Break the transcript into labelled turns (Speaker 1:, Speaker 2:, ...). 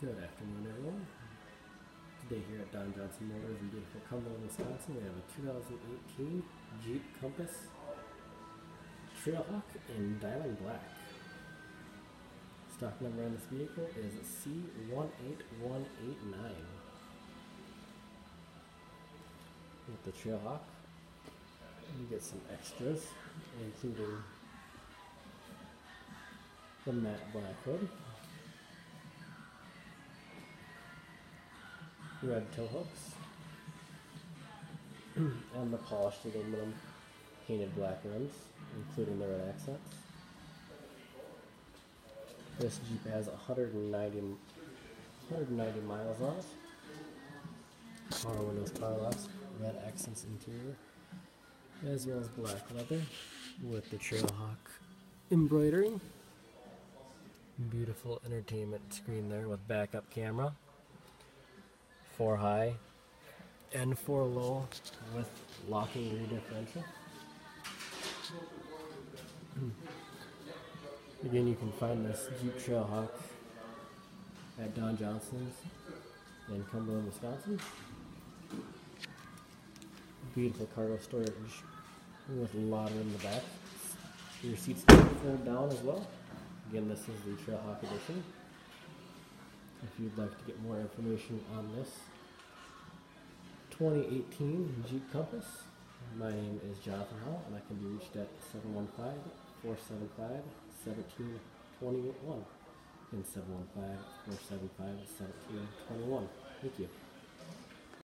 Speaker 1: Good afternoon, everyone. Today here at Don Johnson Motors in beautiful Cumberland, Wisconsin, we have a 2018 Jeep Compass Trailhawk in diamond black. Stock number on this vehicle is C18189. With the Trailhawk, you get some extras, including the matte black hood, red tow hooks, and the polished aluminum painted black rims, including the red accents. This Jeep has 190, 190 miles on it. Power windows, power locks, red accents interior, as well as black leather with the Trailhawk embroidery. Beautiful entertainment screen there with backup camera. Four high and four low with locking rear differential. Hmm. Again, you can find this Jeep Trailhawk at Don Johnson's in Cumberland, Wisconsin. Beautiful cargo storage with a lot in the back. Your seats can fold down as well. Again, this is the Trailhawk edition. If you'd like to get more information on this 2018 Jeep Compass, my name is Jonathon Howell, and I can be reached at 715 475 1721 and 715 475 1721. Thank you.